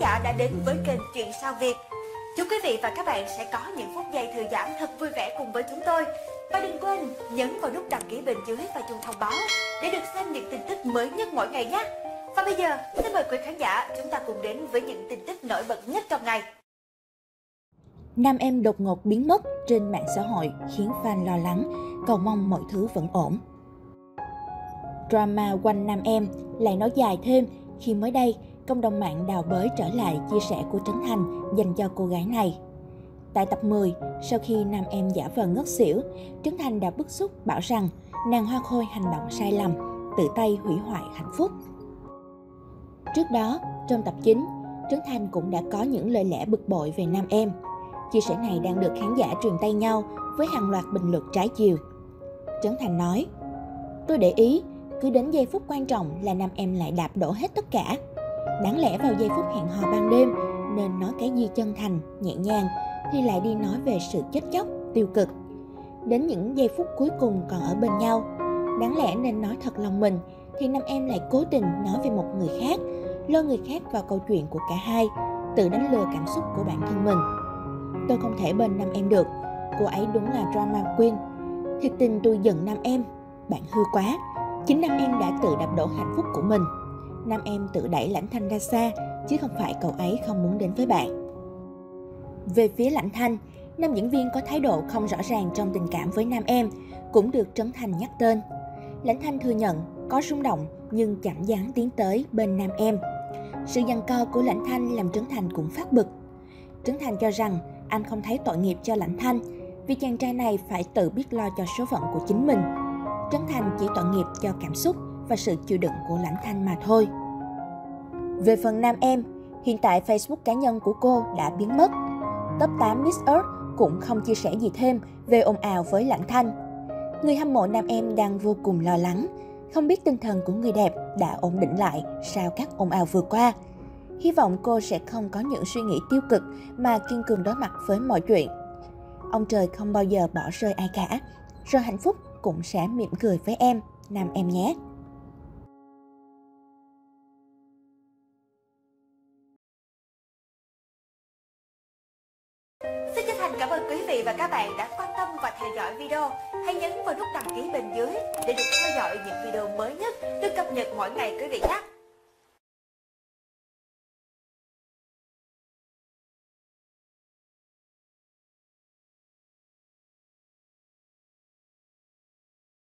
giả đã đến với kênh Chuyện Sao Việt. Chúc quý vị và các bạn sẽ có những phút giây thư giãn thật vui vẻ cùng với chúng tôi. Và đừng quên nhấn vào nút đăng ký bên dưới và chuông thông báo để được xem những tin tức mới nhất mỗi ngày nhé. Và bây giờ, xin mời quý khán giả chúng ta cùng đến với những tin tức nổi bật nhất trong ngày. Nam em đột ngột biến mất trên mạng xã hội khiến fan lo lắng, cầu mong mọi thứ vẫn ổn. Drama quanh nam em lại nói dài thêm khi mới đây cộng đồng mạng đào bới trở lại chia sẻ của Trấn Thành dành cho cô gái này. Tại tập 10, sau khi nam em giả vờ ngất xỉu, Trấn Thành đã bức xúc bảo rằng nàng hoa khôi hành động sai lầm, tự tay hủy hoại hạnh phúc. Trước đó, trong tập 9, Trấn Thành cũng đã có những lời lẽ bực bội về nam em. Chia sẻ này đang được khán giả truyền tay nhau với hàng loạt bình luận trái chiều. Trấn Thành nói, Tôi để ý, cứ đến giây phút quan trọng là nam em lại đạp đổ hết tất cả. Đáng lẽ vào giây phút hẹn hò ban đêm nên nói cái gì chân thành, nhẹ nhàng thì lại đi nói về sự chết chóc, tiêu cực. Đến những giây phút cuối cùng còn ở bên nhau, đáng lẽ nên nói thật lòng mình thì nam em lại cố tình nói về một người khác, lôi người khác vào câu chuyện của cả hai, tự đánh lừa cảm xúc của bản thân mình. Tôi không thể bên nam em được, cô ấy đúng là drama queen. Thiệt tình tôi giận nam em, bạn hư quá. Chính nam em đã tự đạp đổ hạnh phúc của mình. Nam em tự đẩy lãnh thanh ra xa, chứ không phải cậu ấy không muốn đến với bạn. Về phía lãnh thanh, nam diễn viên có thái độ không rõ ràng trong tình cảm với nam em, cũng được Trấn Thành nhắc tên. Lãnh thanh thừa nhận có rung động nhưng chẳng dám tiến tới bên nam em. Sự giằng co của lãnh thanh làm Trấn Thành cũng phát bực. Trấn Thành cho rằng anh không thấy tội nghiệp cho lãnh thanh vì chàng trai này phải tự biết lo cho số phận của chính mình. Trấn Thành chỉ tội nghiệp cho cảm xúc và sự chịu đựng của lãnh thanh mà thôi. Về phần nam em, hiện tại Facebook cá nhân của cô đã biến mất. Top 8 Miss Earth cũng không chia sẻ gì thêm về ồn ào với lãnh thanh. Người hâm mộ nam em đang vô cùng lo lắng, không biết tinh thần của người đẹp đã ổn định lại sau các ồn ào vừa qua. Hy vọng cô sẽ không có những suy nghĩ tiêu cực mà kiên cường đối mặt với mọi chuyện. Ông trời không bao giờ bỏ rơi ai cả, rồi hạnh phúc cũng sẽ mỉm cười với em, nam em nhé. Xin chân thành cảm ơn quý vị và các bạn đã quan tâm và theo dõi video. Hãy nhấn vào nút đăng ký bên dưới để được theo dõi những video mới nhất được cập nhật mỗi ngày quý vị nhé.